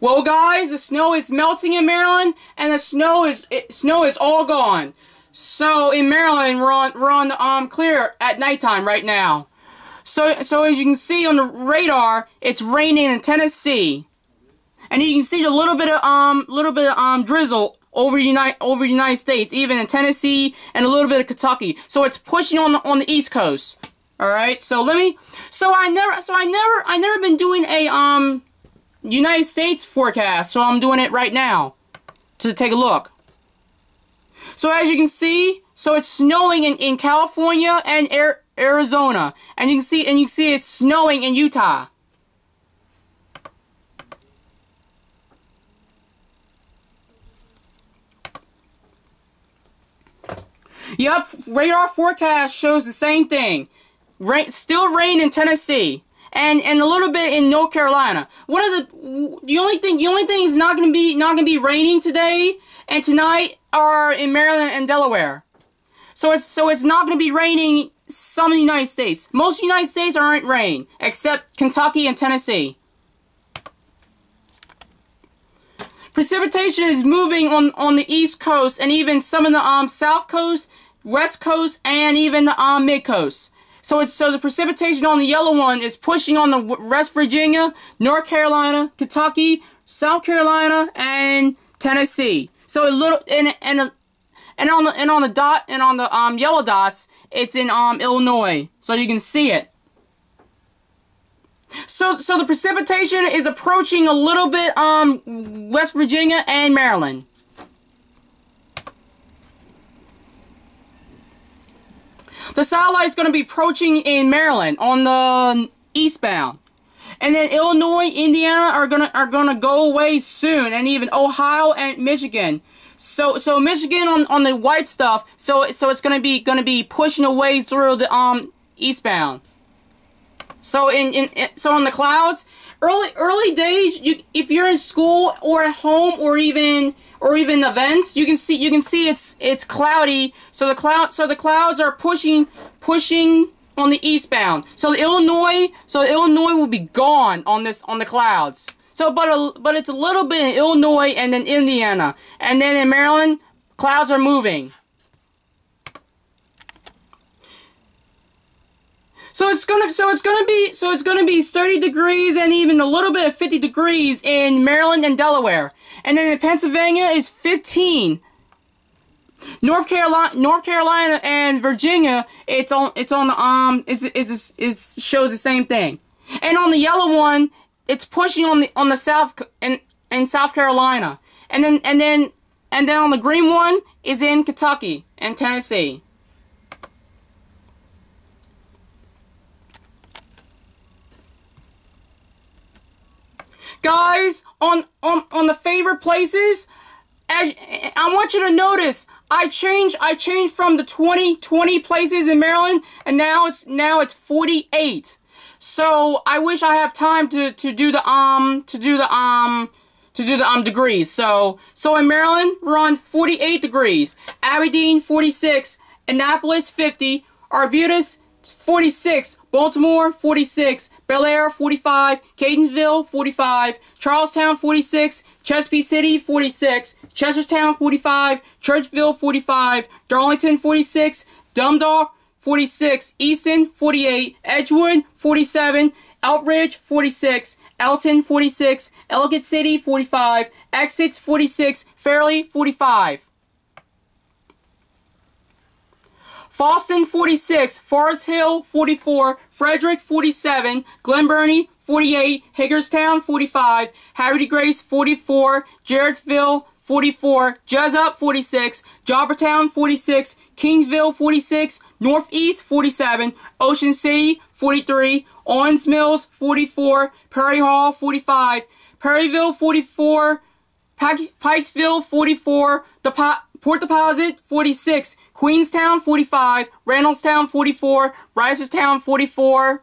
Well, guys, the snow is melting in Maryland, and the snow is it, snow is all gone. So in Maryland, we're on we're on um clear at nighttime right now. So so as you can see on the radar, it's raining in Tennessee, and you can see a little bit of um little bit of um drizzle over United over the United States, even in Tennessee and a little bit of Kentucky. So it's pushing on the on the East Coast. All right. So let me. So I never. So I never. I never been doing a um United States forecast, so I'm doing it right now to take a look. So as you can see, so it's snowing in, in California and Arizona. And you can see and you can see it's snowing in Utah. Yep, radar forecast shows the same thing. Rain, still rain in Tennessee and and a little bit in North Carolina. One of the the only thing the only thing is not gonna be not gonna be raining today and tonight are in Maryland and Delaware. So it's so it's not gonna be raining some of the United States. Most United States aren't rain except Kentucky and Tennessee. Precipitation is moving on on the east coast and even some of the um south coast, west coast, and even the um mid coast. So it's so the precipitation on the yellow one is pushing on the West Virginia, North Carolina, Kentucky, South Carolina, and Tennessee. So a little and and and on the and on the dot and on the um yellow dots, it's in um Illinois, so you can see it. So so the precipitation is approaching a little bit um West Virginia and Maryland. The satellite's going to be approaching in Maryland on the eastbound. And then Illinois, Indiana are gonna are gonna go away soon, and even Ohio and Michigan. So so Michigan on, on the white stuff. So so it's gonna be gonna be pushing away through the um eastbound. So in, in, so on the clouds, early early days, you if you're in school or at home or even or even events, you can see you can see it's it's cloudy. So the cloud so the clouds are pushing pushing on the eastbound. So Illinois so Illinois will be gone on this on the clouds. So but a, but it's a little bit in Illinois and then Indiana. And then in Maryland, clouds are moving. So it's gonna so it's gonna be so it's gonna be 30 degrees and even a little bit of 50 degrees in Maryland and Delaware. And then in Pennsylvania is 15. North Carolina North Carolina and Virginia it's on it's on the um is is is shows the same thing. And on the yellow one it's pushing on the on the south in in South Carolina. And then and then and then on the green one is in Kentucky and Tennessee. Guys, on, on, on the favorite places, as, I want you to notice, I changed, I changed from the 20, 20 places in Maryland, and now it's, now it's 48. So, I wish I have time to, to do the, um, to do the, um, to do the, um, degrees. So, so in Maryland, we're on 48 degrees. Aberdeen, 46. Annapolis, 50. Arbutus, 46, Baltimore 46, Bel Air 45, Catonsville 45, Charlestown 46, Chesapeake City 46, Chestertown 45, Churchville 45, Darlington 46, Dundalk 46, Easton 48, Edgewood 47, Elkridge 46, Elkton 46, Ellicott City 45, Essex 46, Fairleigh 45. Fallston 46, Forest Hill 44, Frederick 47, Glen Burnie 48, Hagerstown 45, Havre de Grace 44, Jarrettsville 44, Jessup 46, Joppatowne 46, Kingsville 46, Northeast 47, Ocean City 43, Owings Mills 44, Perry Hall 45, Perryville 44, Pikesville 44, the Port Deposit 46, Queenstown 45, Randallstown 44, Reisterstown 44,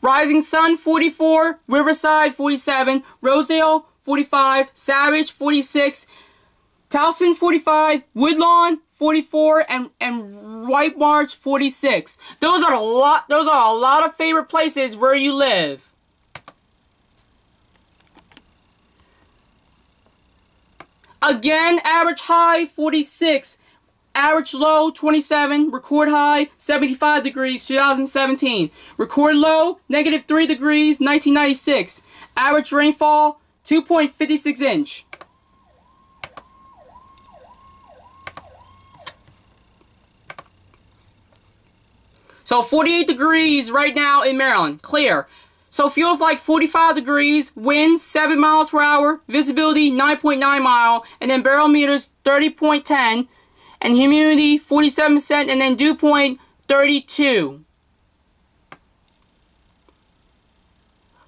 Rising Sun 44, Riverside 47, Rosedale 45, Savage 46, Towson 45, Woodlawn 44, and, and White Marsh 46. Those are a lot those are a lot of favorite places where you live. Again, average high 46. Average low 27. Record high 75 degrees 2017. Record low negative 3 degrees 1996. Average rainfall 2.56 inch. So 48 degrees right now in Maryland. Clear. So feels like 45 degrees, wind 7 miles per hour, visibility 9.9 mile, and then barometers 30.10, and humidity 47%, and then dew point 32.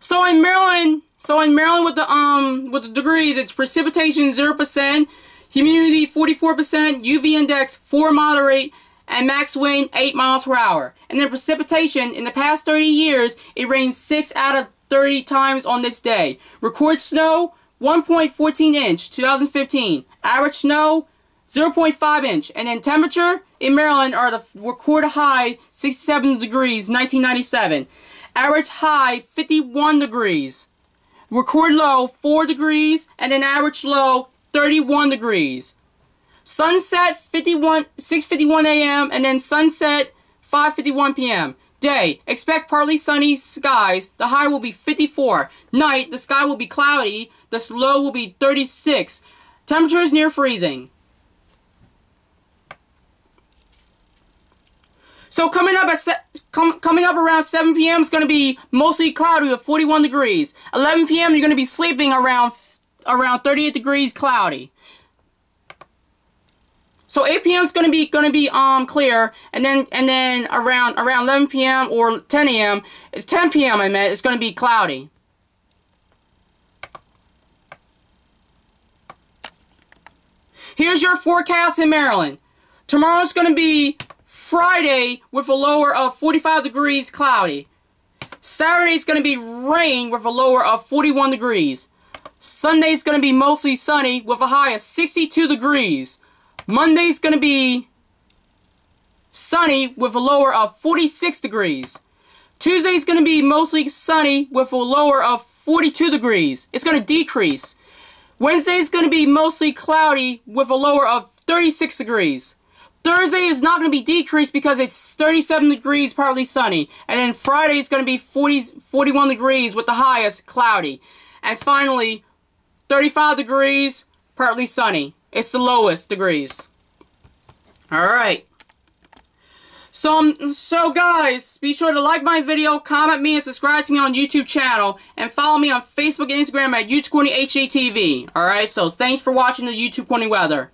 So in Maryland, so in Maryland with the um with the degrees, it's precipitation 0%, humidity 44%, UV index 4 moderate, and max wind 8 miles per hour. And then precipitation, in the past 30 years, it rained 6 out of 30 times on this day. Record snow, 1.14 inch, 2015. Average snow, 0.5 inch. And then temperature in Maryland are the record high, 67 degrees, 1997. Average high, 51 degrees. Record low, 4 degrees. And then average low, 31 degrees. Sunset 51 6:51 a.m. and then sunset 5:51 p.m. Day, expect partly sunny skies. The high will be 54. Night, the sky will be cloudy. The low will be 36. Temperature is near freezing. So coming up at com coming up around 7 p.m. is going to be mostly cloudy with 41 degrees. 11 p.m. you're going to be sleeping around around 38 degrees cloudy. So 8 p.m. is gonna be gonna be um clear, and then and then around around 11 p.m. or 10 a.m. It's 10 p.m. I meant it's gonna be cloudy. Here's your forecast in Maryland. Tomorrow's gonna be Friday with a lower of 45 degrees cloudy. Saturday's gonna be rain with a lower of 41 degrees. Sunday's gonna be mostly sunny with a high of 62 degrees. Monday's going to be sunny with a lower of 46 degrees. Tuesday's going to be mostly sunny with a lower of 42 degrees. It's going to decrease. Wednesday's going to be mostly cloudy with a lower of 36 degrees. Thursday is not going to be decreased because it's 37 degrees, partly sunny. And then Friday is going to be 40, 41 degrees with the highest cloudy. And finally, 35 degrees, partly sunny. It's the lowest degrees. Alright. So, um, so guys, be sure to like my video, comment me, and subscribe to me on YouTube channel, and follow me on Facebook and Instagram at YouTube Corny HATV. Alright, so thanks for watching the YouTube Corny Weather.